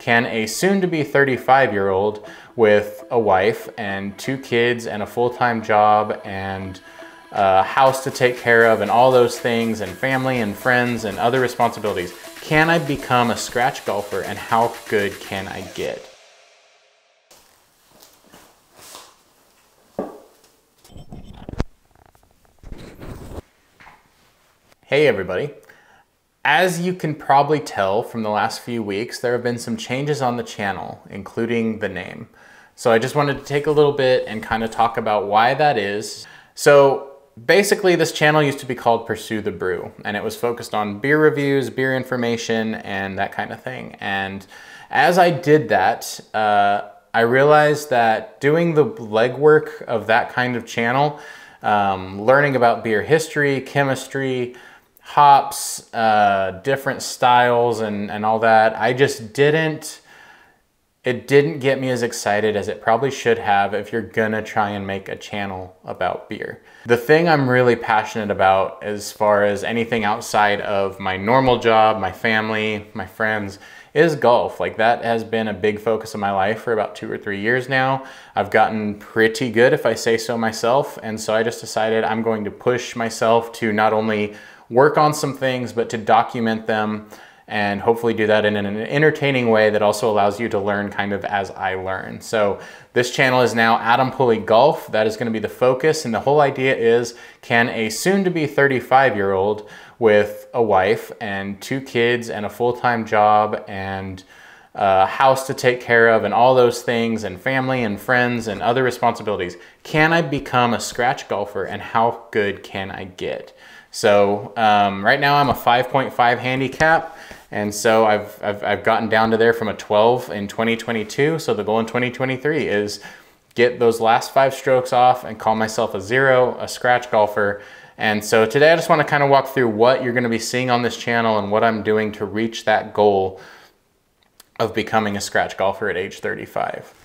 can a soon to be 35 year old with a wife and two kids and a full time job and a house to take care of and all those things and family and friends and other responsibilities, can I become a scratch golfer and how good can I get? Hey everybody. As you can probably tell from the last few weeks, there have been some changes on the channel, including the name. So I just wanted to take a little bit and kind of talk about why that is. So basically this channel used to be called Pursue the Brew and it was focused on beer reviews, beer information, and that kind of thing. And as I did that, uh, I realized that doing the legwork of that kind of channel, um, learning about beer history, chemistry, hops, uh, different styles and, and all that. I just didn't, it didn't get me as excited as it probably should have if you're gonna try and make a channel about beer. The thing I'm really passionate about as far as anything outside of my normal job, my family, my friends, is golf. Like that has been a big focus of my life for about two or three years now. I've gotten pretty good if I say so myself. And so I just decided I'm going to push myself to not only work on some things, but to document them and hopefully do that in an entertaining way that also allows you to learn kind of as I learn. So this channel is now Adam Pulley Golf. That is gonna be the focus. And the whole idea is, can a soon to be 35 year old with a wife and two kids and a full-time job and a house to take care of and all those things and family and friends and other responsibilities, can I become a scratch golfer and how good can I get? So um, right now I'm a 5.5 handicap. And so I've, I've, I've gotten down to there from a 12 in 2022. So the goal in 2023 is get those last five strokes off and call myself a zero, a scratch golfer. And so today I just wanna kind of walk through what you're gonna be seeing on this channel and what I'm doing to reach that goal of becoming a scratch golfer at age 35.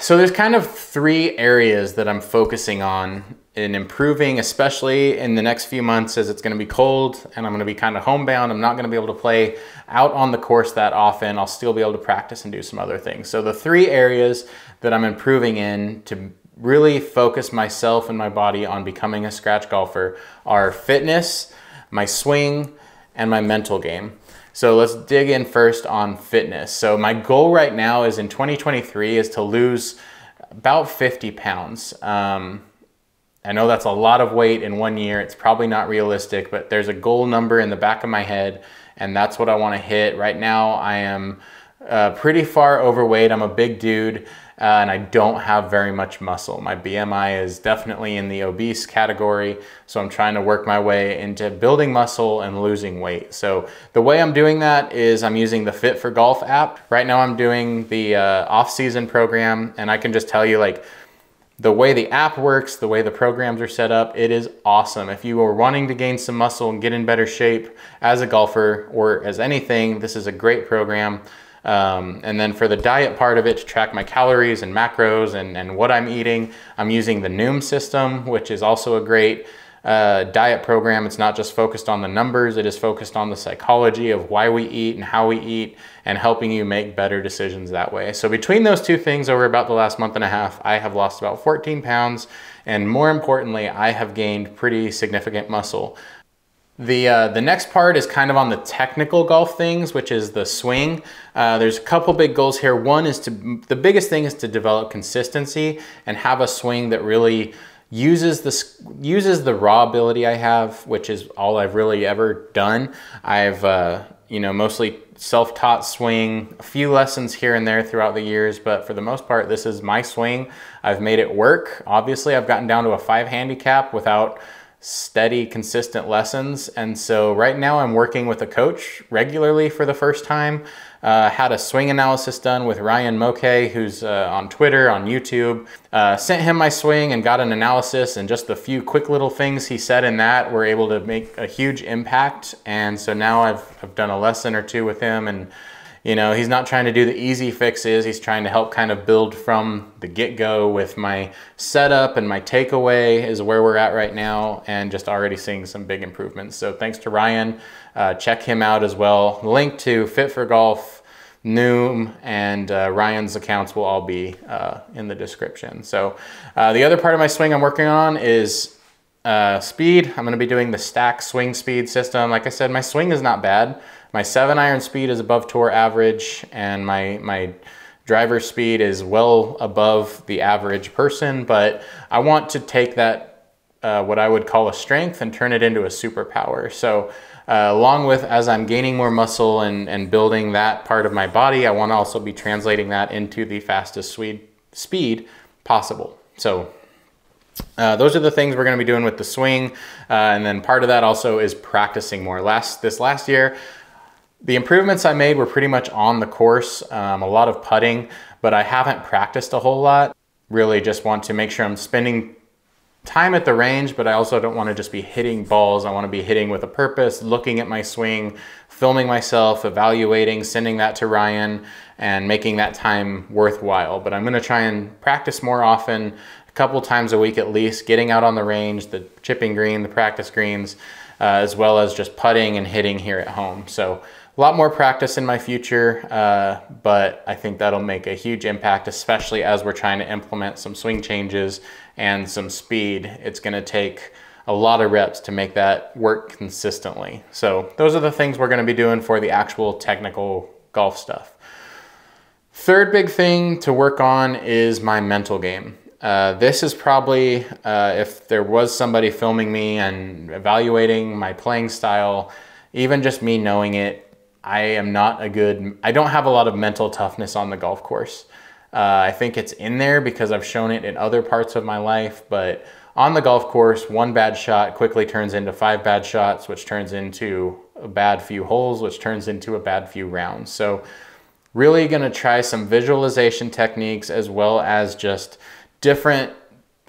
So there's kind of three areas that I'm focusing on in improving, especially in the next few months as it's gonna be cold and I'm gonna be kind of homebound. I'm not gonna be able to play out on the course that often. I'll still be able to practice and do some other things. So the three areas that I'm improving in to really focus myself and my body on becoming a scratch golfer are fitness, my swing, and my mental game. So let's dig in first on fitness. So my goal right now is in 2023 is to lose about 50 pounds. Um, I know that's a lot of weight in one year. It's probably not realistic, but there's a goal number in the back of my head, and that's what I want to hit. Right now, I am uh, pretty far overweight. I'm a big dude, uh, and I don't have very much muscle. My BMI is definitely in the obese category, so I'm trying to work my way into building muscle and losing weight. So the way I'm doing that is I'm using the Fit for Golf app. Right now, I'm doing the uh, off-season program, and I can just tell you like the way the app works, the way the programs are set up, it is awesome. If you are wanting to gain some muscle and get in better shape as a golfer or as anything, this is a great program. Um, and then for the diet part of it, to track my calories and macros and, and what I'm eating, I'm using the Noom system, which is also a great uh, diet program. It's not just focused on the numbers, it is focused on the psychology of why we eat and how we eat and helping you make better decisions that way. So between those two things over about the last month and a half, I have lost about 14 pounds. And more importantly, I have gained pretty significant muscle. The, uh, the next part is kind of on the technical golf things, which is the swing. Uh, there's a couple big goals here. One is to, the biggest thing is to develop consistency and have a swing that really uses the uses the raw ability I have, which is all I've really ever done. I've uh, you know mostly self-taught swing, a few lessons here and there throughout the years, but for the most part, this is my swing. I've made it work. Obviously, I've gotten down to a five handicap without steady, consistent lessons. And so right now I'm working with a coach regularly for the first time. Uh, had a swing analysis done with Ryan Mouque, who's uh, on Twitter, on YouTube. Uh, sent him my swing and got an analysis, and just a few quick little things he said in that were able to make a huge impact. And so now I've, I've done a lesson or two with him and you know, he's not trying to do the easy fixes. He's trying to help kind of build from the get-go with my setup and my takeaway is where we're at right now and just already seeing some big improvements. So thanks to Ryan. Uh, check him out as well. Link to Fit for Golf Noom, and uh, Ryan's accounts will all be uh, in the description. So uh, the other part of my swing I'm working on is uh, speed. I'm going to be doing the stack swing speed system. Like I said, my swing is not bad. My seven iron speed is above tour average, and my my driver speed is well above the average person. But I want to take that uh, what I would call a strength and turn it into a superpower. So uh, along with as I'm gaining more muscle and, and building that part of my body, I want to also be translating that into the fastest speed possible. So uh, those are the things we're going to be doing with the swing. Uh, and then part of that also is practicing more. Last This last year, the improvements I made were pretty much on the course, um, a lot of putting, but I haven't practiced a whole lot. Really just want to make sure I'm spending time at the range, but I also don't want to just be hitting balls. I want to be hitting with a purpose, looking at my swing, filming myself, evaluating, sending that to Ryan, and making that time worthwhile. But I'm going to try and practice more often, a couple times a week at least, getting out on the range, the chipping green, the practice greens, uh, as well as just putting and hitting here at home. So a lot more practice in my future, uh, but I think that'll make a huge impact, especially as we're trying to implement some swing changes and some speed. It's gonna take a lot of reps to make that work consistently. So those are the things we're gonna be doing for the actual technical golf stuff. Third big thing to work on is my mental game. Uh, this is probably, uh, if there was somebody filming me and evaluating my playing style, even just me knowing it, I am not a good, I don't have a lot of mental toughness on the golf course. Uh, I think it's in there because I've shown it in other parts of my life, but on the golf course, one bad shot quickly turns into five bad shots, which turns into a bad few holes, which turns into a bad few rounds. So really gonna try some visualization techniques as well as just different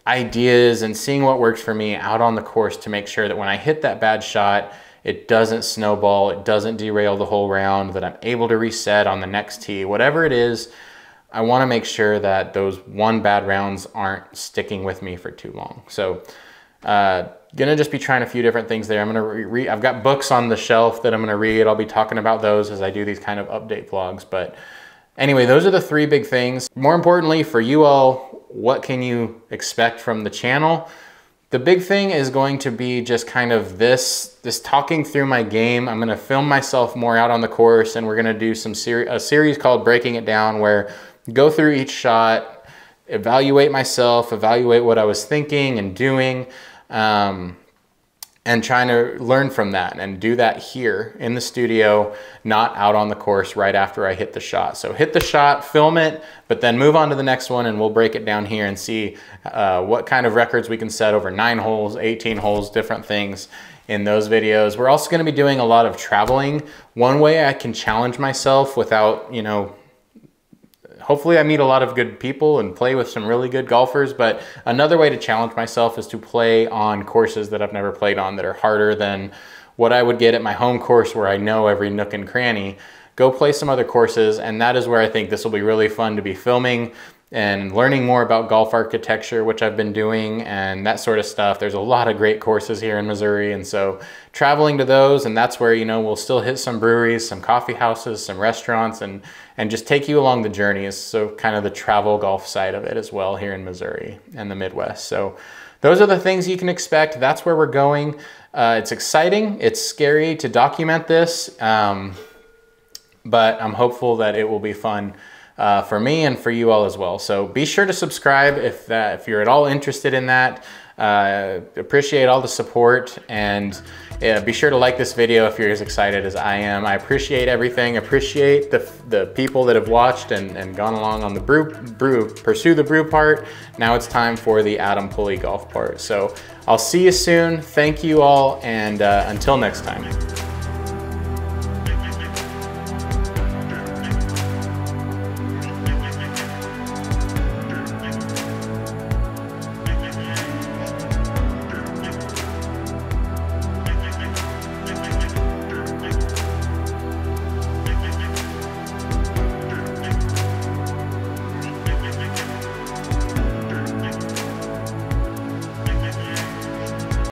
ideas and seeing what works for me out on the course to make sure that when I hit that bad shot, it doesn't snowball, it doesn't derail the whole round, that I'm able to reset on the next tee, whatever it is, I wanna make sure that those one bad rounds aren't sticking with me for too long. So uh, gonna just be trying a few different things there. I'm gonna read, I've got books on the shelf that I'm gonna read. I'll be talking about those as I do these kind of update vlogs. But anyway, those are the three big things. More importantly for you all, what can you expect from the channel? The big thing is going to be just kind of this, this talking through my game. I'm gonna film myself more out on the course and we're gonna do some seri a series called Breaking It Down where go through each shot, evaluate myself, evaluate what I was thinking and doing. Um, and trying to learn from that and do that here in the studio, not out on the course right after I hit the shot. So hit the shot, film it, but then move on to the next one and we'll break it down here and see uh, what kind of records we can set over nine holes, 18 holes, different things in those videos. We're also gonna be doing a lot of traveling. One way I can challenge myself without, you know, hopefully I meet a lot of good people and play with some really good golfers. But another way to challenge myself is to play on courses that I've never played on that are harder than what I would get at my home course where I know every nook and cranny. Go play some other courses, and that is where I think this will be really fun to be filming and learning more about golf architecture, which I've been doing and that sort of stuff. There's a lot of great courses here in Missouri. And so traveling to those, and that's where, you know, we'll still hit some breweries, some coffee houses, some restaurants, and, and just take you along the journey. So kind of the travel golf side of it as well here in Missouri and the Midwest. So those are the things you can expect. That's where we're going. Uh, it's exciting. It's scary to document this, um, but I'm hopeful that it will be fun uh, for me and for you all as well. So be sure to subscribe if, that, if you're at all interested in that. Uh, appreciate all the support and yeah, be sure to like this video if you're as excited as I am. I appreciate everything. Appreciate the, the people that have watched and, and gone along on the brew, brew, pursue the brew part. Now it's time for the Adam Pulley golf part. So I'll see you soon. Thank you all. And uh, until next time.